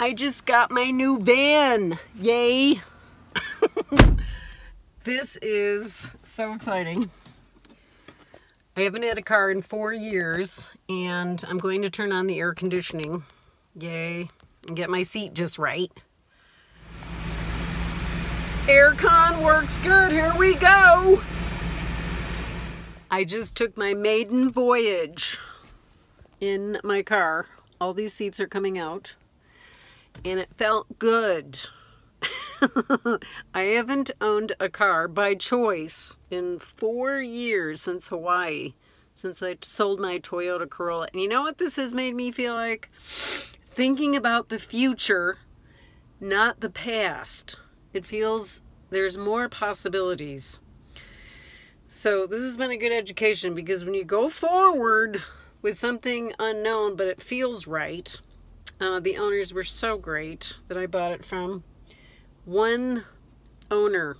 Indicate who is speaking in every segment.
Speaker 1: I just got my new van. Yay. this is so exciting. I haven't had a car in four years and I'm going to turn on the air conditioning. Yay. And get my seat just right. Aircon works good. Here we go. I just took my maiden voyage in my car. All these seats are coming out and it felt good. I haven't owned a car by choice in four years since Hawaii, since I sold my Toyota Corolla. And you know what this has made me feel like? Thinking about the future, not the past. It feels there's more possibilities. So this has been a good education because when you go forward with something unknown, but it feels right, uh, the owners were so great that I bought it from. One owner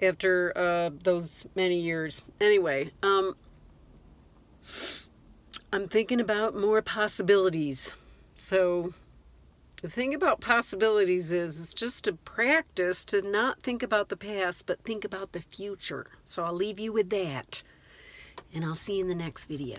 Speaker 1: after uh, those many years. Anyway, um, I'm thinking about more possibilities. So the thing about possibilities is it's just a practice to not think about the past, but think about the future. So I'll leave you with that. And I'll see you in the next video.